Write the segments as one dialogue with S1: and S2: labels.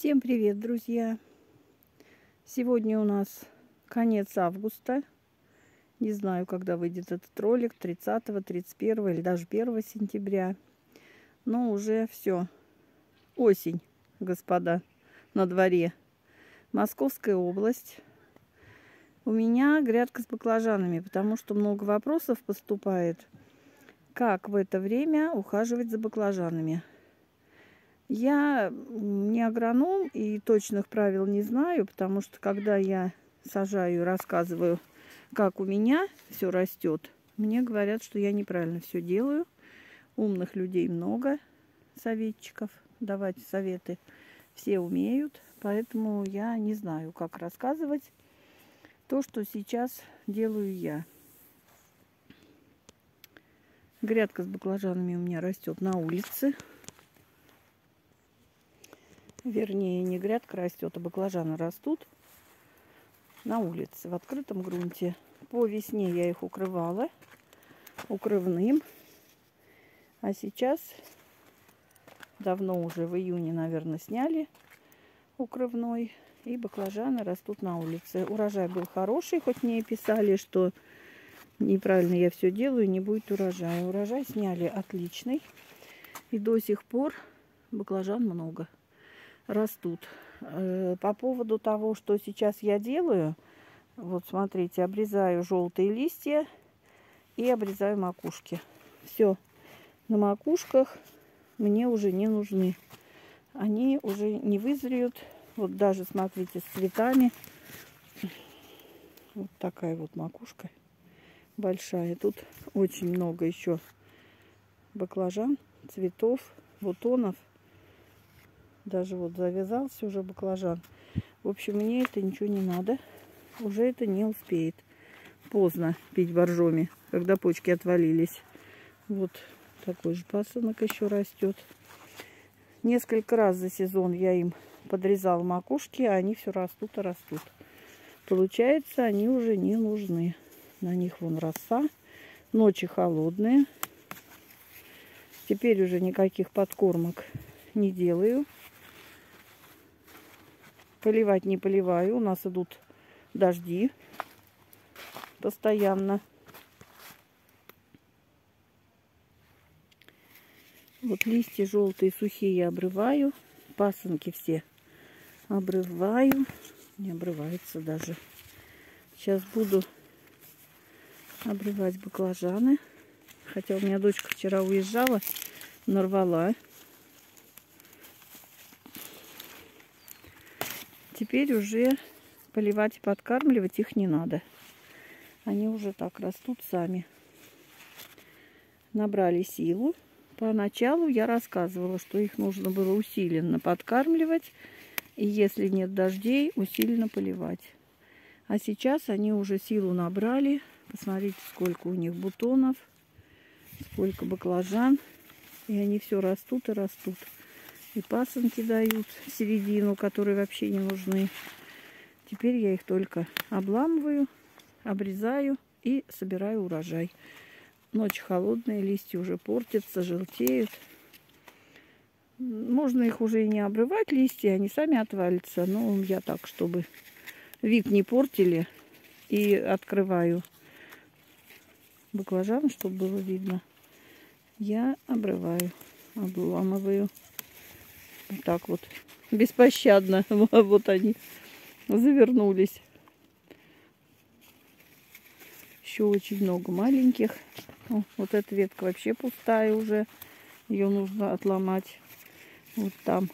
S1: Всем привет, друзья! Сегодня у нас конец августа. Не знаю, когда выйдет этот ролик, 30, 31 или даже 1 сентября. Но уже все. Осень, господа, на дворе. Московская область. У меня грядка с баклажанами, потому что много вопросов поступает, как в это время ухаживать за баклажанами. Я не агроном и точных правил не знаю, потому что когда я сажаю рассказываю, как у меня все растет, мне говорят, что я неправильно все делаю. Умных людей много, советчиков, давать советы все умеют, поэтому я не знаю, как рассказывать то, что сейчас делаю я. Грядка с баклажанами у меня растет на улице. Вернее, не грядка растет, а баклажаны растут на улице, в открытом грунте. По весне я их укрывала укрывным. А сейчас, давно уже в июне, наверное, сняли укрывной. И баклажаны растут на улице. Урожай был хороший, хоть мне и писали, что неправильно я все делаю, не будет урожая. Урожай сняли отличный. И до сих пор баклажан много растут. Э, по поводу того, что сейчас я делаю, вот смотрите, обрезаю желтые листья и обрезаю макушки. Все, на макушках мне уже не нужны. Они уже не вызреют. Вот даже, смотрите, с цветами. Вот такая вот макушка большая. Тут очень много еще баклажан, цветов, бутонов. Даже вот завязался уже баклажан. В общем, мне это ничего не надо. Уже это не успеет. Поздно пить боржоми, когда почки отвалились. Вот такой же пасынок еще растет. Несколько раз за сезон я им подрезал макушки, а они все растут и растут. Получается, они уже не нужны. На них вон роса. Ночи холодные. Теперь уже никаких подкормок не делаю. Поливать не поливаю. У нас идут дожди постоянно. Вот листья желтые, сухие я обрываю. Пасынки все обрываю. Не обрывается даже. Сейчас буду обрывать баклажаны. Хотя у меня дочка вчера уезжала, нарвала. Теперь уже поливать и подкармливать их не надо. Они уже так растут сами. Набрали силу. Поначалу я рассказывала, что их нужно было усиленно подкармливать. И если нет дождей, усиленно поливать. А сейчас они уже силу набрали. Посмотрите, сколько у них бутонов, сколько баклажан. И они все растут и растут. И пасынки дают середину, которые вообще не нужны. Теперь я их только обламываю, обрезаю и собираю урожай. Ночь холодная, листья уже портятся, желтеют. Можно их уже и не обрывать, листья, они сами отвалятся. Но я так, чтобы вид не портили, и открываю баклажан, чтобы было видно. Я обрываю, обламываю. Так вот. Беспощадно. Вот они завернулись. Еще очень много маленьких. О, вот эта ветка вообще пустая уже. Ее нужно отломать. Вот там.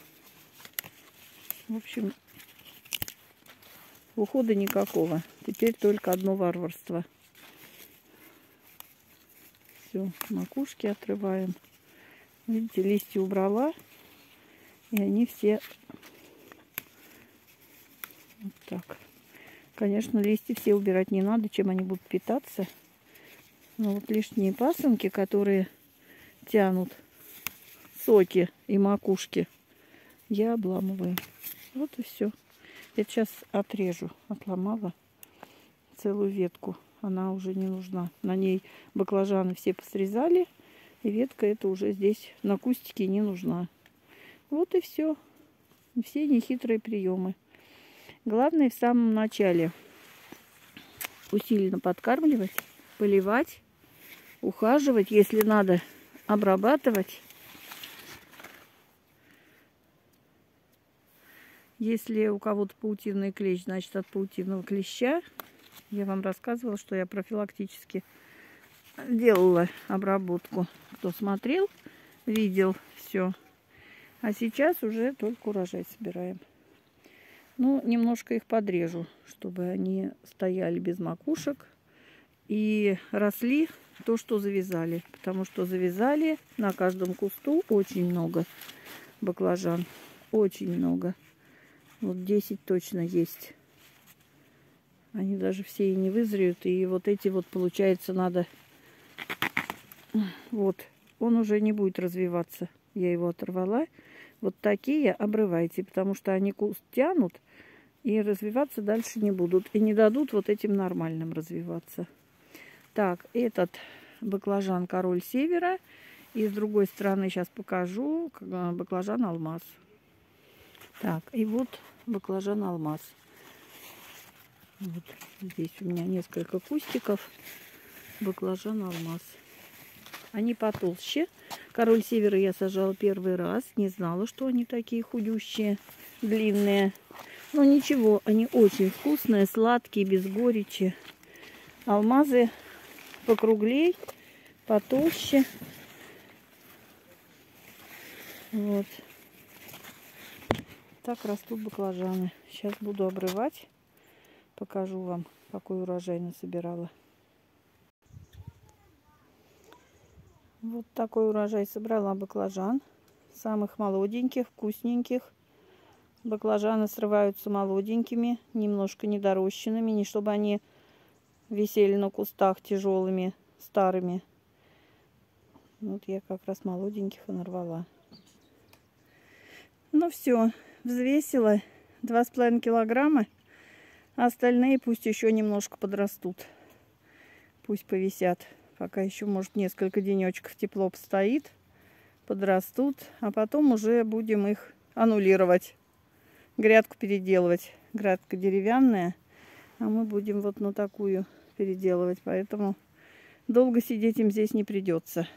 S1: В общем, ухода никакого. Теперь только одно варварство. Все, макушки отрываем. Видите, листья убрала. И они все вот так. Конечно, листья все убирать не надо, чем они будут питаться. Но вот лишние пасынки, которые тянут соки и макушки, я обламываю. Вот и все. Я сейчас отрежу. Отломала целую ветку. Она уже не нужна. На ней баклажаны все посрезали. И ветка эта уже здесь на кустике не нужна. Вот и все. Все нехитрые приемы. Главное в самом начале усиленно подкармливать, поливать, ухаживать, если надо, обрабатывать. Если у кого-то паутинный клещ, значит от паутинного клеща. Я вам рассказывала, что я профилактически делала обработку. Кто смотрел, видел все. А сейчас уже только урожай собираем. Ну, немножко их подрежу, чтобы они стояли без макушек и росли то, что завязали. Потому что завязали на каждом кусту очень много баклажан. Очень много. Вот 10 точно есть. Они даже все и не вызреют. И вот эти вот, получается, надо... Вот. Он уже не будет развиваться. Я его оторвала. Вот такие обрывайте, потому что они куст тянут и развиваться дальше не будут. И не дадут вот этим нормальным развиваться. Так, этот баклажан король севера. И с другой стороны сейчас покажу баклажан алмаз. Так, и вот баклажан алмаз. Вот здесь у меня несколько кустиков. Баклажан алмаз. Они потолще. Король севера я сажала первый раз. Не знала, что они такие худющие, длинные. Но ничего, они очень вкусные, сладкие, без горечи. Алмазы покруглей, потолще. Вот так растут баклажаны. Сейчас буду обрывать. Покажу вам, какой урожай насобирала. Вот такой урожай собрала баклажан. Самых молоденьких, вкусненьких. Баклажаны срываются молоденькими, немножко недорощенными. Не чтобы они висели на кустах тяжелыми, старыми. Вот я как раз молоденьких и нарвала. Ну все, взвесила 2,5 килограмма. Остальные пусть еще немножко подрастут. Пусть повисят. Пока еще, может, несколько денечков тепло постоит. Подрастут. А потом уже будем их аннулировать. Грядку переделывать. Грядка деревянная. А мы будем вот на такую переделывать. Поэтому долго сидеть им здесь не придется.